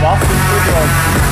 Waffen gebraucht.